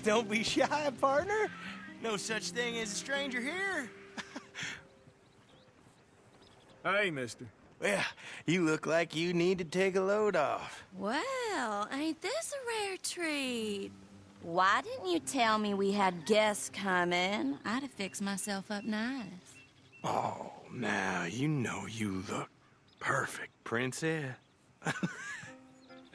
don't be shy, partner. No such thing as a stranger here. Hey, mister. Well, you look like you need to take a load off. Well, ain't this a rare treat? Why didn't you tell me we had guests coming? I'd have fixed myself up nice. Oh, now you know you look perfect, princess.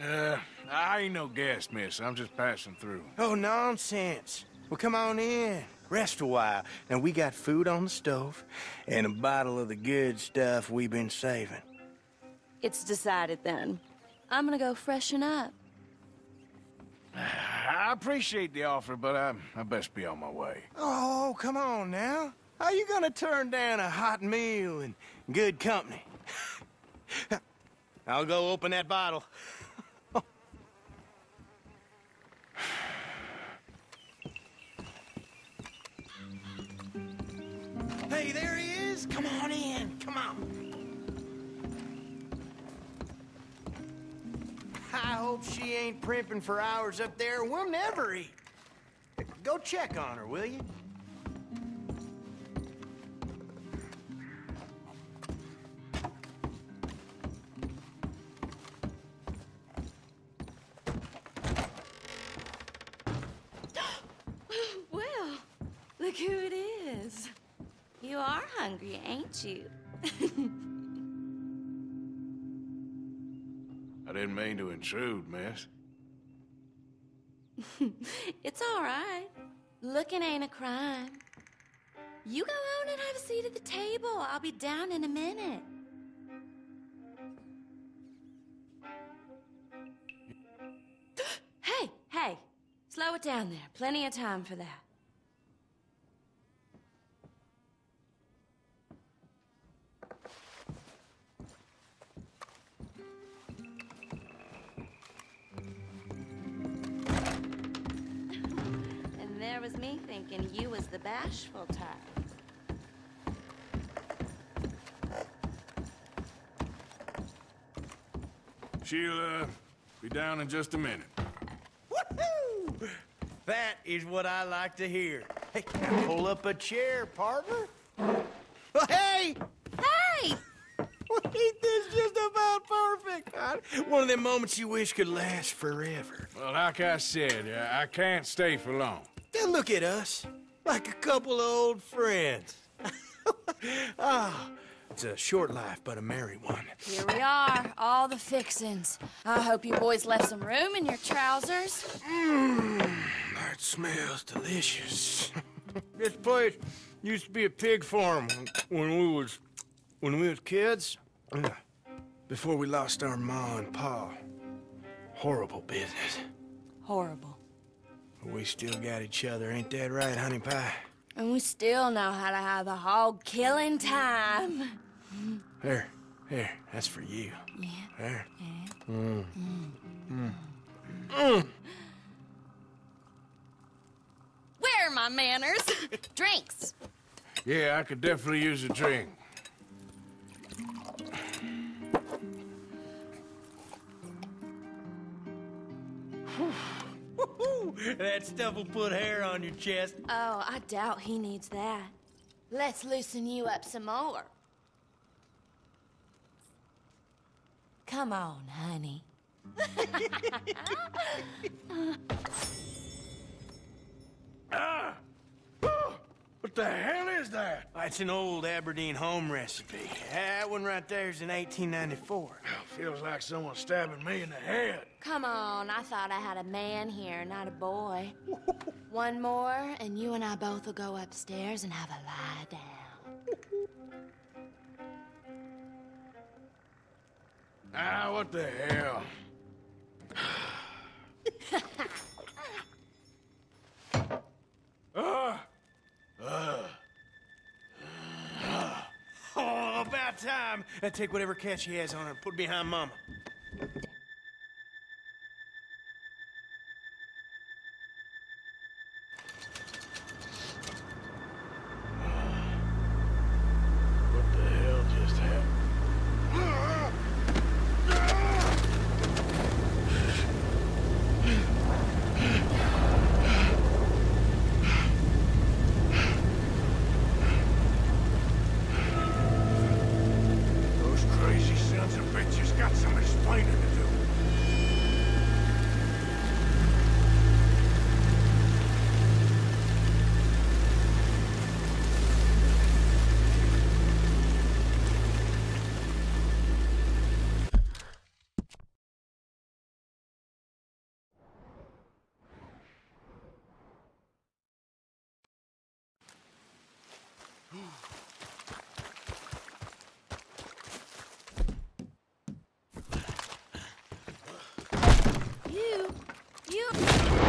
Uh, I ain't no guest, miss. I'm just passing through. Oh, nonsense. Well, come on in. Rest a while. And we got food on the stove and a bottle of the good stuff we've been saving. It's decided then. I'm gonna go freshen up. I appreciate the offer, but I, I best be on my way. Oh, come on now. How you gonna turn down a hot meal and good company? I'll go open that bottle. Hey, there he is. Come on in. Come on. I hope she ain't primping for hours up there. We'll never eat. Go check on her, will you? Well, look who it is. You are hungry, ain't you? I didn't mean to intrude, miss. it's all right. Looking ain't a crime. You go on and have a seat at the table. I'll be down in a minute. hey, hey, slow it down there. Plenty of time for that. Me thinking you was the bashful type. She'll, uh, be down in just a minute. Woohoo! That is what I like to hear. Hey, pull up a chair, partner. Oh, hey! Hey! Wait, this just about perfect. huh? One of them moments you wish could last forever. Well, like I said, uh, I can't stay for long. Then look at us, like a couple of old friends. Ah, it's a short life, but a merry one. Here we are, all the fixins. I hope you boys left some room in your trousers. Mmm, that smells delicious. this place used to be a pig farm when we was when we was kids. Before we lost our ma and pa. Horrible business. Horrible. But we still got each other, ain't that right, honey pie? And we still know how to have a hog killing time. Here, here, that's for you. Yeah. There. Mm. Mm. Where are my manners? Drinks. Yeah, I could definitely use a drink. Woo-hoo! That stuff will put hair on your chest. Oh, I doubt he needs that. Let's loosen you up some more. Come on, honey. Ah! What the hell is that? That's an old Aberdeen home recipe. That one right there is in 1894. Feels like someone stabbing me in the head. Come on, I thought I had a man here, not a boy. One more, and you and I both will go upstairs and have a lie down. Ah, what the hell? Ah! Oh, about time. Now take whatever cat she has on her and put it behind Mama. bitch has got some explaining to do. You, you.